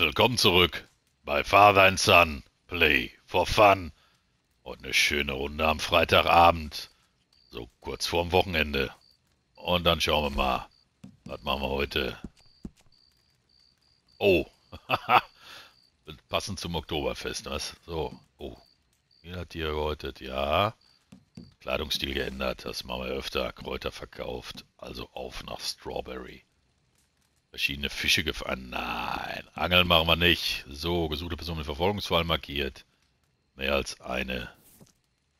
willkommen zurück bei Father and Son Play for Fun und eine schöne Runde am Freitagabend, so kurz vorm Wochenende. Und dann schauen wir mal, was machen wir heute? Oh, passend zum Oktoberfest, was? So, oh, hier hat die gehäutet, ja. Kleidungsstil geändert, das machen wir öfter. Kräuter verkauft, also auf nach Strawberry. Verschiedene Fische gefangen. Nein, Angeln machen wir nicht. So, gesuchte Person mit Verfolgungsfall markiert. Mehr als eine.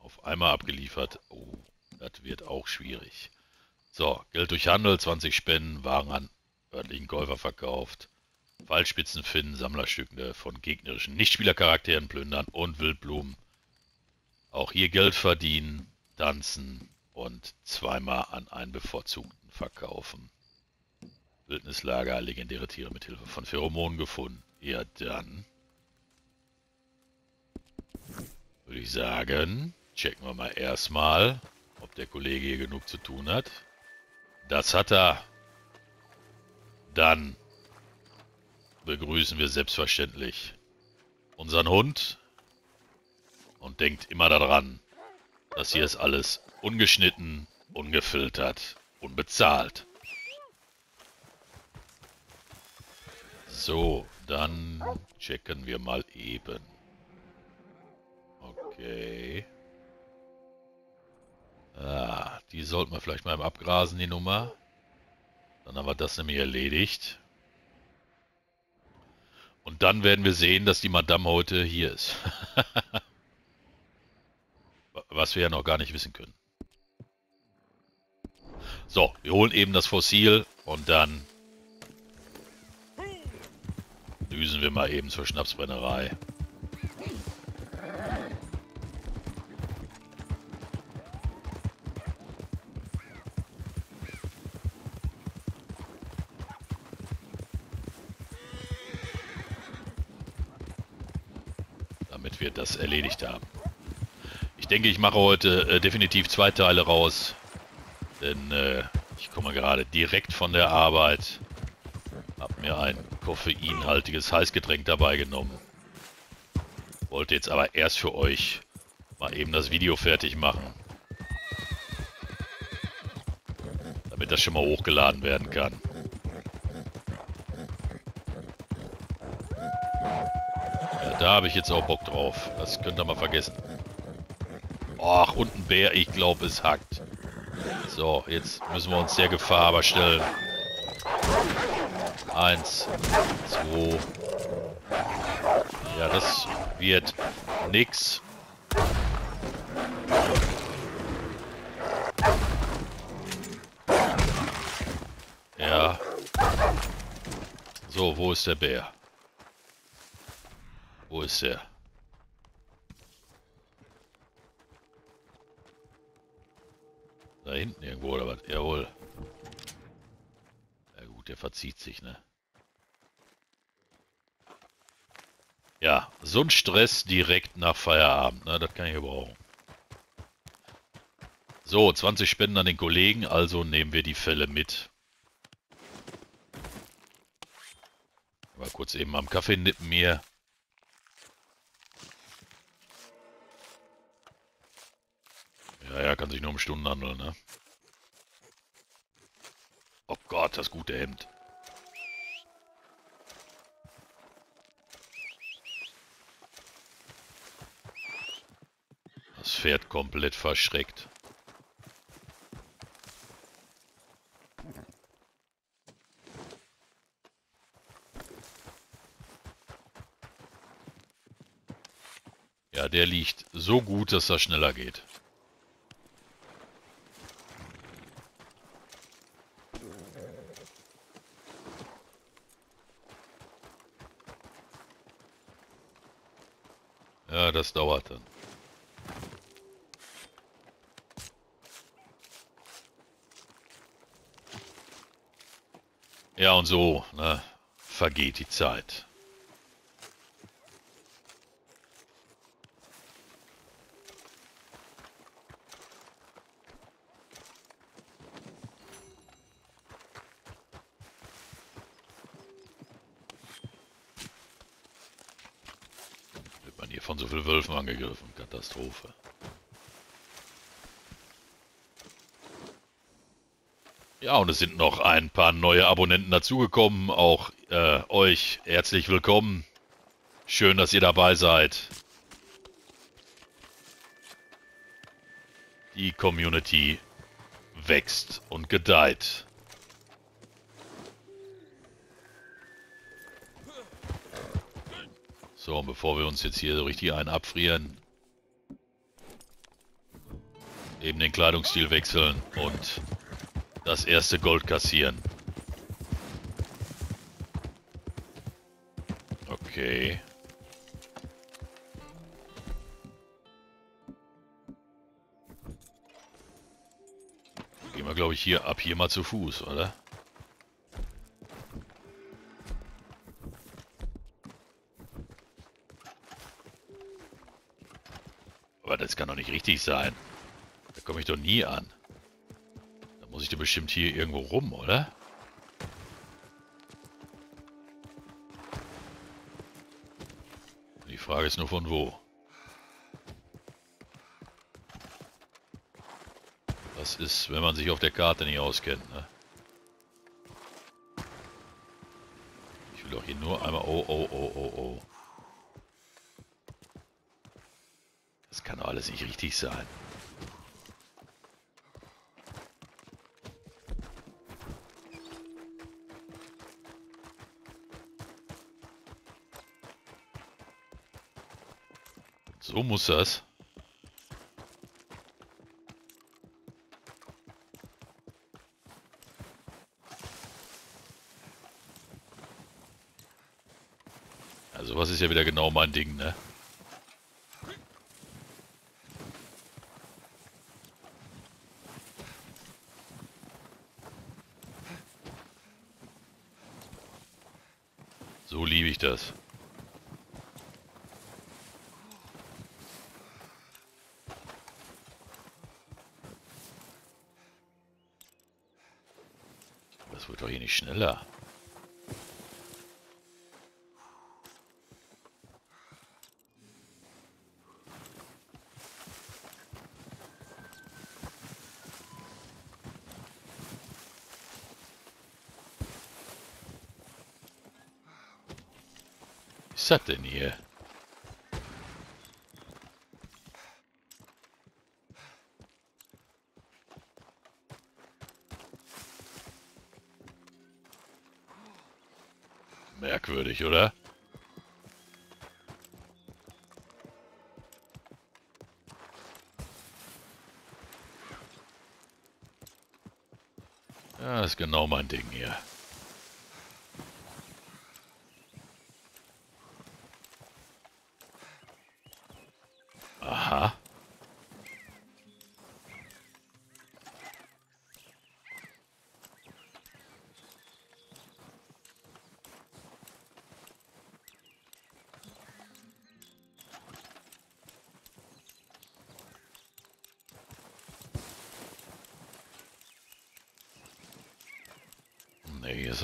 Auf einmal abgeliefert. Oh, das wird auch schwierig. So, Geld durch Handel, 20 Spenden, Waren an örtlichen Käufer verkauft. Fallspitzen finden, Sammlerstücke von gegnerischen Nichtspielercharakteren plündern und Wildblumen. Auch hier Geld verdienen, tanzen und zweimal an einen bevorzugten verkaufen. Wildnislager, legendäre Tiere mit Hilfe von Pheromonen gefunden. Ja, dann würde ich sagen, checken wir mal erstmal, ob der Kollege hier genug zu tun hat. Das hat er. Dann begrüßen wir selbstverständlich unseren Hund und denkt immer daran, das hier ist alles ungeschnitten, ungefiltert, unbezahlt. So, dann checken wir mal eben. Okay. Ah, die sollten wir vielleicht mal im Abgrasen, die Nummer. Dann haben wir das nämlich erledigt. Und dann werden wir sehen, dass die Madame heute hier ist. Was wir ja noch gar nicht wissen können. So, wir holen eben das Fossil und dann düsen wir mal eben zur Schnapsbrennerei. Damit wir das erledigt haben. Ich denke, ich mache heute äh, definitiv zwei Teile raus. Denn äh, ich komme gerade direkt von der Arbeit. Hab mir ein koffeinhaltiges Heißgetränk dabei genommen. Wollte jetzt aber erst für euch mal eben das Video fertig machen. Damit das schon mal hochgeladen werden kann. Ja, da habe ich jetzt auch Bock drauf. Das könnt ihr mal vergessen. Ach, und ein Bär. Ich glaube, es hackt. So, jetzt müssen wir uns der Gefahr aber stellen. Eins, zwei. Ja, das wird nix. Ja. So, wo ist der Bär? Wo ist er? Da hinten irgendwo oder was? Jawohl. Ja gut, der verzieht sich, ne? Ja, so ein Stress direkt nach Feierabend, ne? Das kann ich gebrauchen. So, 20 Spenden an den Kollegen, also nehmen wir die Fälle mit. Mal kurz eben am Kaffee nippen hier. Ja, ja, kann sich nur um Stunden handeln, ne? Oh Gott, das gute Hemd. Pferd komplett verschreckt. Ja, der liegt so gut, dass das schneller geht. Ja, das dauert dann. Ja, und so ne, vergeht die Zeit. Wird man hier von so vielen Wölfen angegriffen. Katastrophe. Ja, und es sind noch ein paar neue Abonnenten dazugekommen. Auch äh, euch herzlich willkommen. Schön, dass ihr dabei seid. Die Community wächst und gedeiht. So, und bevor wir uns jetzt hier so richtig einen abfrieren, eben den Kleidungsstil wechseln und das erste Gold kassieren. Okay. Gehen wir, glaube ich, hier ab hier mal zu Fuß, oder? Aber das kann doch nicht richtig sein. Da komme ich doch nie an. Muss ich doch bestimmt hier irgendwo rum, oder? Die Frage ist nur von wo. Das ist, wenn man sich auf der Karte nicht auskennt, ne? Ich will doch hier nur einmal... Oh, oh, oh, oh, oh. kann doch alles nicht richtig sein. So muss das. Also was ist ja wieder genau mein Ding, ne? So liebe ich das wird doch hier nicht schneller. ist das denn hier? Merkwürdig, oder? Ja, ist genau mein Ding hier.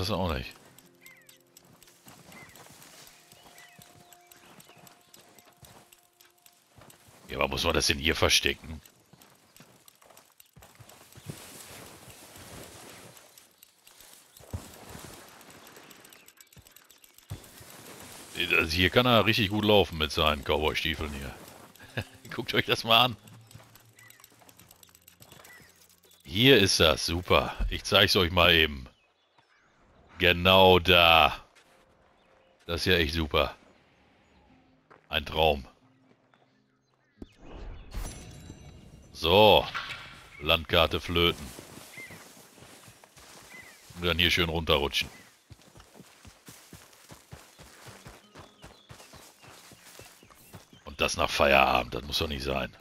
Das auch nicht. Ja, aber muss man das denn hier verstecken? Also hier kann er richtig gut laufen mit seinen Cowboy-Stiefeln hier. Guckt euch das mal an. Hier ist das, super. Ich zeige es euch mal eben. Genau da. Das ist ja echt super. Ein Traum. So. Landkarte flöten. Und dann hier schön runterrutschen. Und das nach Feierabend, das muss doch nicht sein.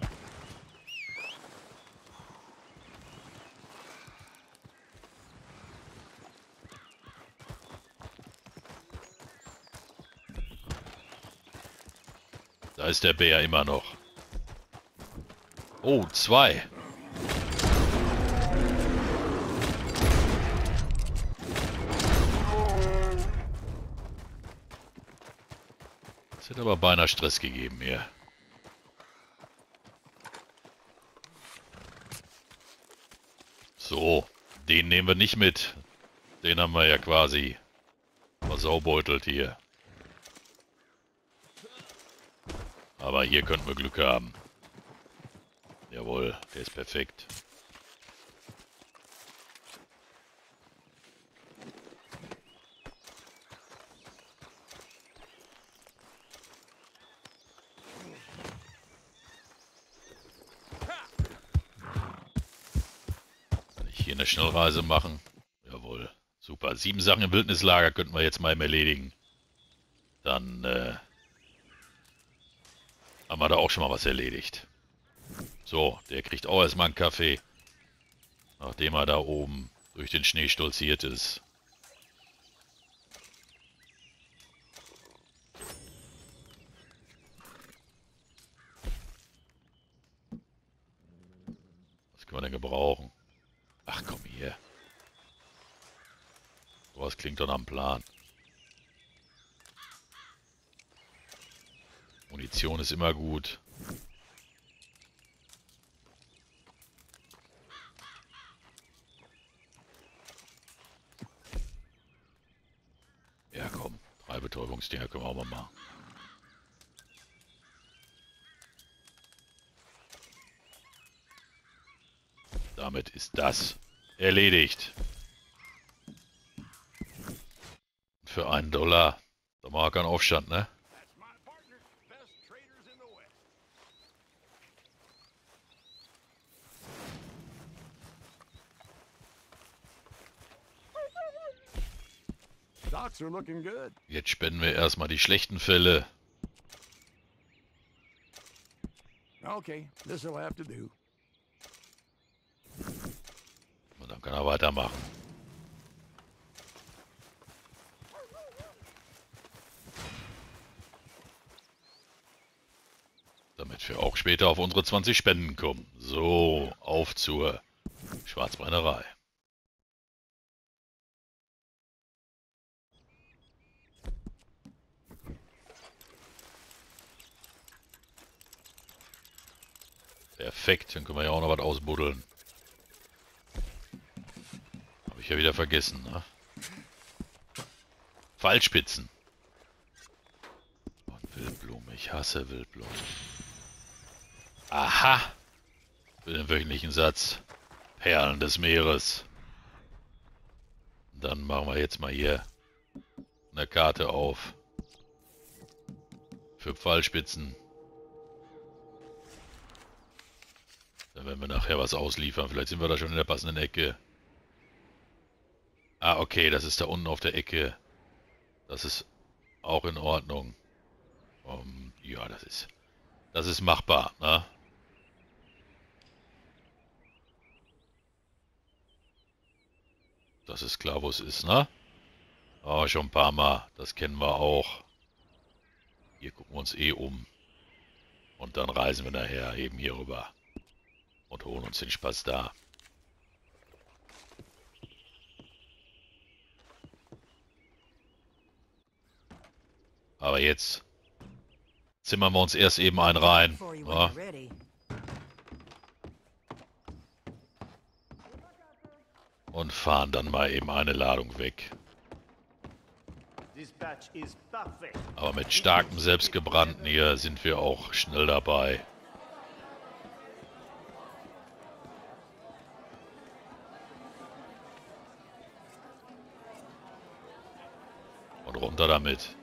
Da ist der Bär immer noch. Oh, zwei. Das hätte aber beinahe Stress gegeben hier. So, den nehmen wir nicht mit. Den haben wir ja quasi versaubeutelt hier. Aber hier könnten wir Glück haben. Jawohl, der ist perfekt. Kann ich hier eine Schnellreise machen? Jawohl, super. Sieben Sachen im Wildnislager könnten wir jetzt mal erledigen. Dann äh, haben wir da auch schon mal was erledigt. So, der kriegt auch erstmal einen Kaffee. Nachdem er da oben durch den Schnee stolziert ist. Was können wir denn gebrauchen? Ach komm hier. Was klingt doch am Plan. Munition ist immer gut. Ja komm, drei Betäubungsdinger können wir auch mal machen. Damit ist das erledigt. Für einen Dollar. Da wir keinen Aufstand, ne? Jetzt spenden wir erstmal die schlechten Fälle. Okay, this'll have to do. Und dann kann er weitermachen. Damit wir auch später auf unsere 20 Spenden kommen. So, auf zur Schwarzbrennerei. Perfekt, dann können wir ja auch noch was ausbuddeln. Habe ich ja wieder vergessen, ne? Fallspitzen. Und Wildblume, ich hasse Wildblume. Aha! Für den wöchentlichen Satz. Perlen des Meeres. Dann machen wir jetzt mal hier eine Karte auf. Für Pfeilspitzen. Dann werden wir nachher was ausliefern. Vielleicht sind wir da schon in der passenden Ecke. Ah, okay, das ist da unten auf der Ecke. Das ist auch in Ordnung. Um, ja, das ist... Das ist machbar, ne? Das ist klar, wo es ist, ne? Oh, schon ein paar Mal. Das kennen wir auch. Hier gucken wir uns eh um. Und dann reisen wir nachher eben hier rüber und holen uns den Spaß da. Aber jetzt zimmern wir uns erst eben einen rein. Ja. Und fahren dann mal eben eine Ladung weg. Aber mit starkem Selbstgebrannten hier sind wir auch schnell dabei. Runter damit.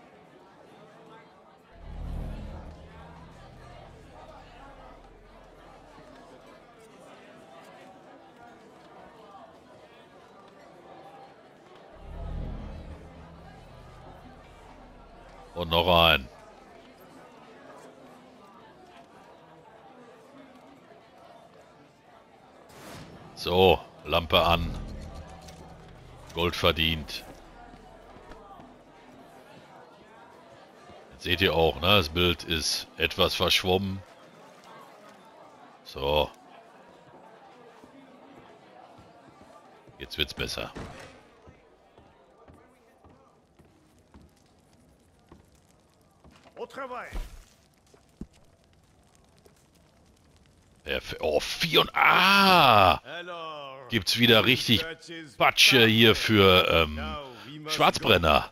Und noch ein. So, Lampe an. Gold verdient. Seht ihr auch, ne? Das Bild ist etwas verschwommen. So. Jetzt wird's besser. Oh, vier und... Ah! Gibt's wieder richtig Batsche hier für ähm, Schwarzbrenner.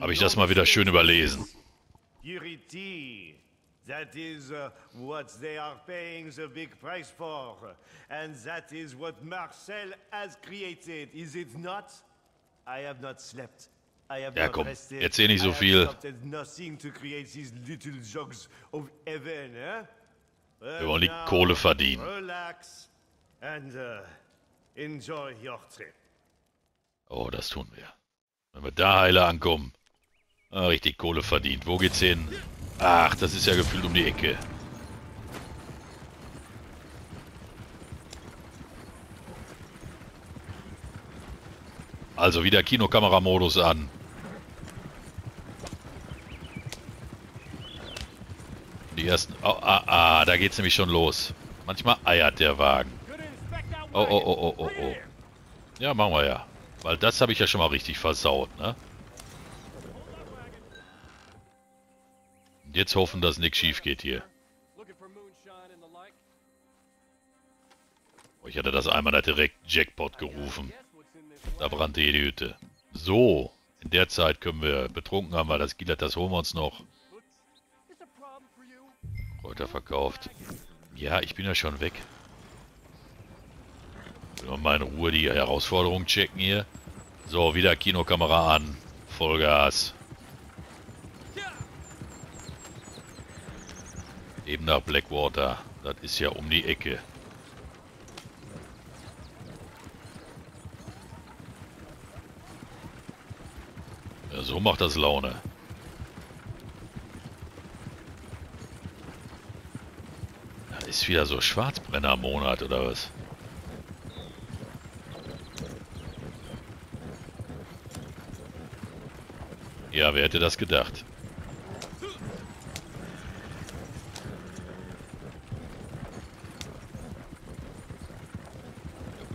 Habe ich das mal wieder schön überlesen. Purity. That is uh, what they are paying the big price for. And that is what Marcel has created, is it not? I have not slept. I have Ja, not komm, rested. erzähl nicht so viel. heaven, eh? Wir wollen die Kohle verdienen. Relax and uh, enjoy your trip. Oh, das tun wir. Wenn wir da heile ankommen. Ah, richtig Kohle verdient. Wo geht's hin? Ach, das ist ja gefühlt um die Ecke. Also wieder Kinokameramodus an. Die ersten... Oh, ah, ah, da geht's nämlich schon los. Manchmal eiert der Wagen. Oh, oh, oh, oh, oh, oh. Ja, machen wir ja. Weil das habe ich ja schon mal richtig versaut, ne? Und jetzt hoffen, dass nichts schief geht hier. Oh, ich hatte das einmal da direkt Jackpot gerufen. Da brannte die Hütte. So, in der Zeit können wir betrunken haben, weil das Gillett, das holen wir uns noch. Kräuter verkauft. Ja, ich bin ja schon weg. Will mal in Ruhe die Herausforderung checken hier. So, wieder Kinokamera an. Vollgas. Eben nach Blackwater. Das ist ja um die Ecke. Ja, so macht das Laune. Da ist wieder so Schwarzbrenner-Monat oder was? Ja, wer hätte das gedacht?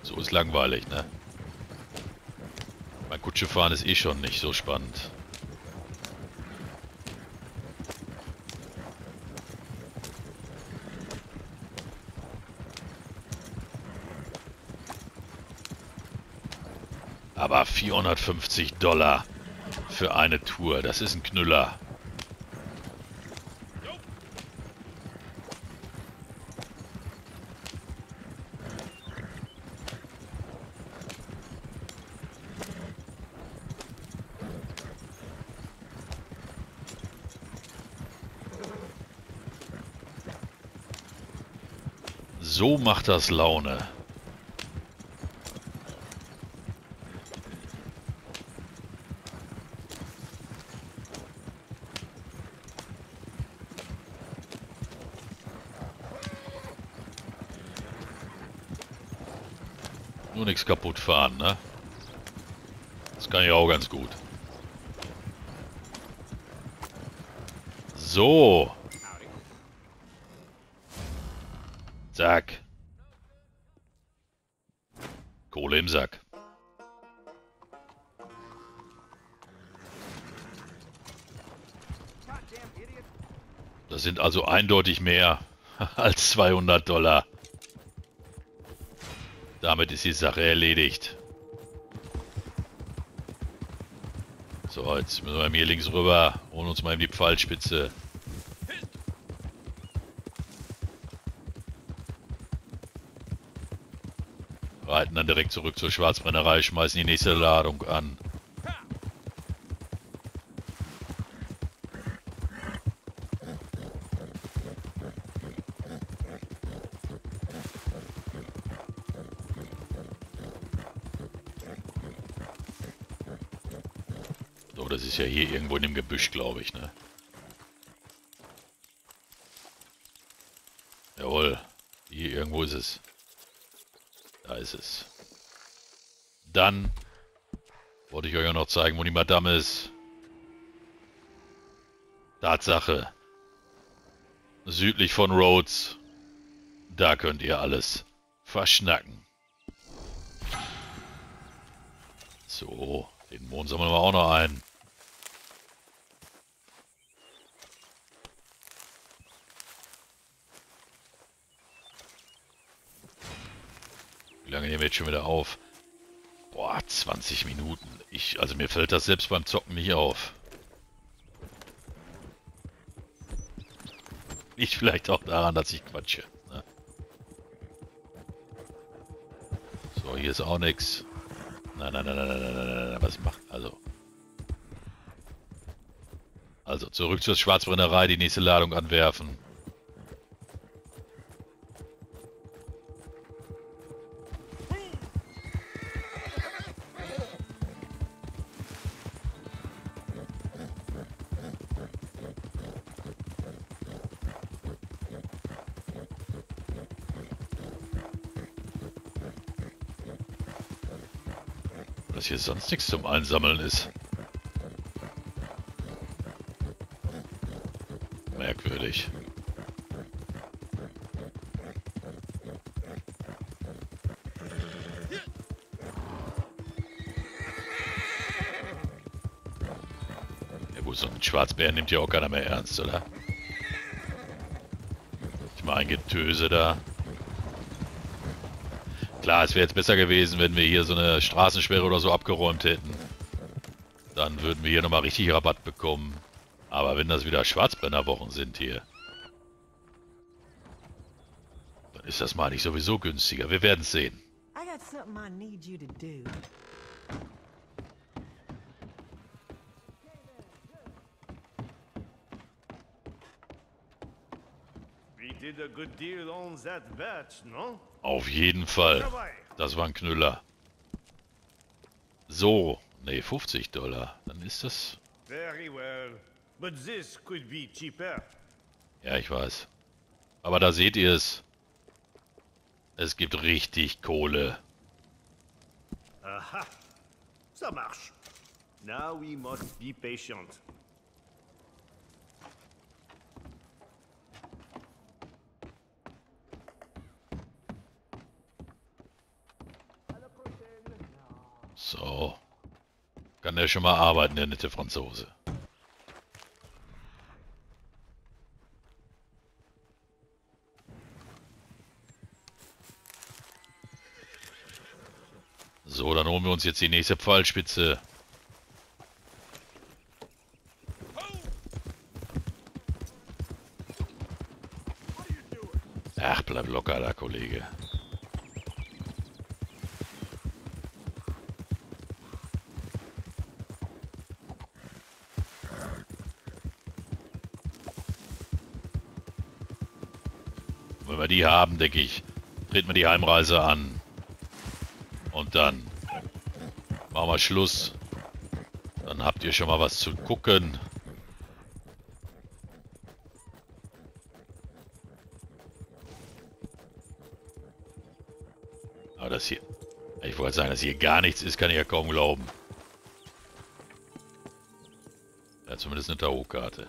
So ist langweilig, ne? Mein Kutsche fahren ist eh schon nicht so spannend. Aber 450 Dollar für eine Tour, das ist ein Knüller. So macht das Laune. Nur nichts kaputt fahren, ne? Das kann ich auch ganz gut. So. Zack. Kohle im Sack. Das sind also eindeutig mehr als 200 Dollar. Damit ist die Sache erledigt. So, jetzt müssen wir hier links rüber. Holen uns mal in die Pfeilspitze. Reiten dann direkt zurück zur Schwarzbrennerei, schmeißen die nächste Ladung an. So, das ist ja hier irgendwo in dem Gebüsch, glaube ich, ne? Jawohl. Hier irgendwo ist es. Da ist es. Dann wollte ich euch auch noch zeigen, wo die Madame ist. Tatsache. Südlich von Rhodes. Da könnt ihr alles verschnacken. So. Den Mond sammeln wir auch noch ein. Wie lange nehmen wir jetzt schon wieder auf? Boah, 20 Minuten. Ich, also mir fällt das selbst beim Zocken nicht auf. Liegt vielleicht auch daran, dass ich quatsche. Ne? So, hier ist auch nichts. Nein, nein, nein, nein, nein, nein, nein, nein, was macht... Also... Also, zurück zur Schwarzbrennerei, die nächste Ladung anwerfen. Dass hier sonst nichts zum Einsammeln ist. Merkwürdig. Ja gut, so ein Schwarzbär nimmt ja auch keiner mehr ernst, oder? Ich meine, Getöse da. Klar, es wäre jetzt besser gewesen, wenn wir hier so eine Straßensperre oder so abgeräumt hätten. Dann würden wir hier nochmal richtig Rabatt bekommen. Aber wenn das wieder Schwarzbrennerwochen sind hier, dann ist das mal nicht sowieso günstiger. Wir werden sehen. I got something I need you to do. Auf jeden Fall. Das war ein Knüller. So. Nee, 50 Dollar. Dann ist das... Ja, ich weiß. Aber da seht ihr es. Es gibt richtig Kohle. Aha. Ça marche. Now we must be patient. So. Kann der schon mal arbeiten, der nette Franzose. So, dann holen wir uns jetzt die nächste Pfeilspitze. Ach, bleib locker da, Kollege. Die haben, denke ich, treten wir die Heimreise an. Und dann machen wir Schluss. Dann habt ihr schon mal was zu gucken. Aber das hier... Ich wollte sagen, dass hier gar nichts ist, kann ich ja kaum glauben. Ja, zumindest eine Tarotkarte.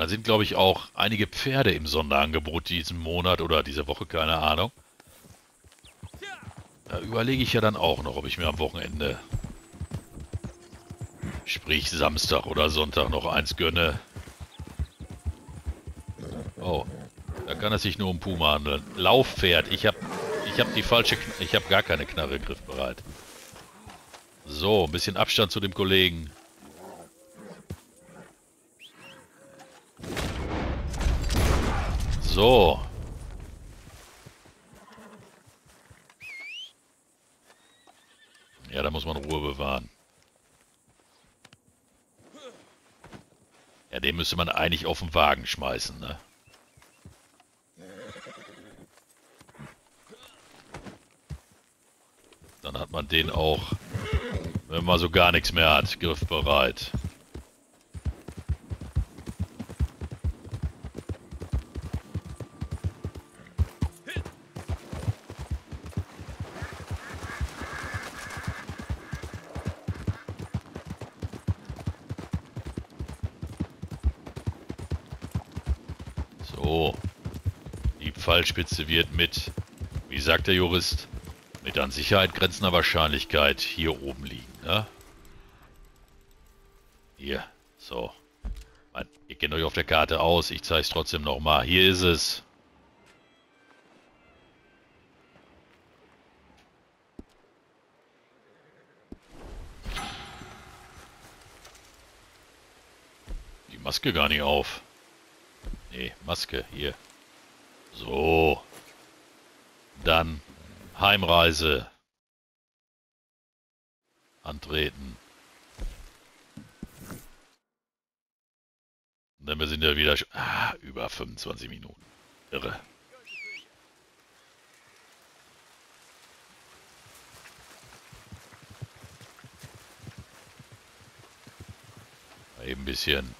Und da sind, glaube ich, auch einige Pferde im Sonderangebot diesen Monat oder diese Woche, keine Ahnung. Da überlege ich ja dann auch noch, ob ich mir am Wochenende, sprich Samstag oder Sonntag, noch eins gönne. Oh, da kann es sich nur um Puma handeln. Laufpferd, ich habe ich hab die falsche, ich habe gar keine Knarre griffbereit. So, ein bisschen Abstand zu dem Kollegen. So. Ja, da muss man Ruhe bewahren. Ja, den müsste man eigentlich auf den Wagen schmeißen, ne? Dann hat man den auch, wenn man so gar nichts mehr hat, griffbereit. Die Pfeilspitze wird mit, wie sagt der Jurist, mit an Sicherheit grenzender Wahrscheinlichkeit hier oben liegen. Ne? Hier. So. Man, ihr kennt euch auf der Karte aus. Ich zeige es trotzdem nochmal. Hier ist es. Die Maske gar nicht auf. Nee, Maske, hier. So. Dann Heimreise. Antreten. Und dann sind wir wieder ah, über 25 Minuten. Irre. Eben ein bisschen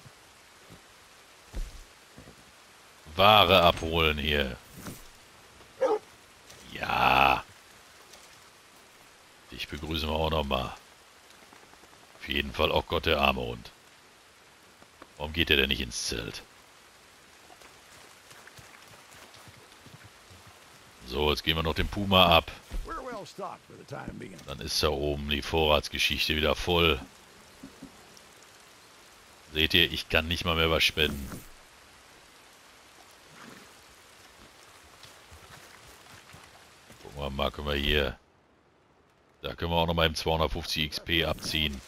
Ware abholen hier. Ja. Dich begrüßen wir auch nochmal. Auf jeden Fall auch Gott der arme Hund. Warum geht er denn nicht ins Zelt? So, jetzt gehen wir noch den Puma ab. Dann ist da oben die Vorratsgeschichte wieder voll. Seht ihr, ich kann nicht mal mehr was spenden. Gucken wir mal, können wir hier... Da können wir auch noch mal im 250 XP abziehen.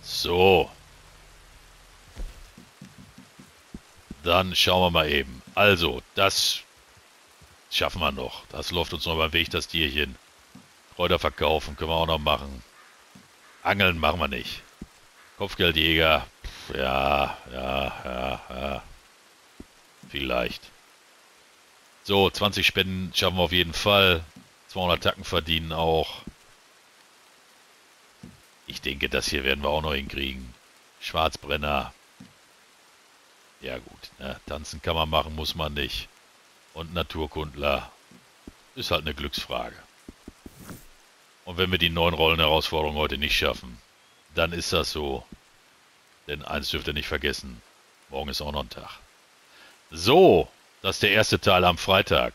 So. Dann schauen wir mal eben. Also, das schaffen wir noch. Das läuft uns noch beim Weg, das Tierchen. Kräuter verkaufen können wir auch noch machen. Angeln machen wir nicht. Kopfgeldjäger. Ja, ja, ja, ja. Vielleicht. So, 20 Spenden schaffen wir auf jeden Fall. 200 Tacken verdienen auch. Ich denke, das hier werden wir auch noch hinkriegen. Schwarzbrenner. Ja gut, ne? tanzen kann man machen, muss man nicht. Und Naturkundler ist halt eine Glücksfrage. Und wenn wir die neun Rollen-Herausforderungen heute nicht schaffen, dann ist das so. Denn eins dürft ihr nicht vergessen, morgen ist auch noch ein Tag. So, das ist der erste Teil am Freitag.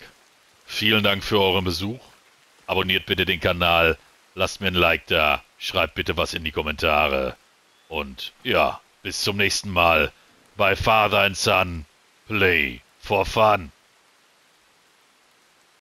Vielen Dank für euren Besuch. Abonniert bitte den Kanal, lasst mir ein Like da. Schreibt bitte was in die Kommentare. Und ja, bis zum nächsten Mal bei Father and Son Play for Fun.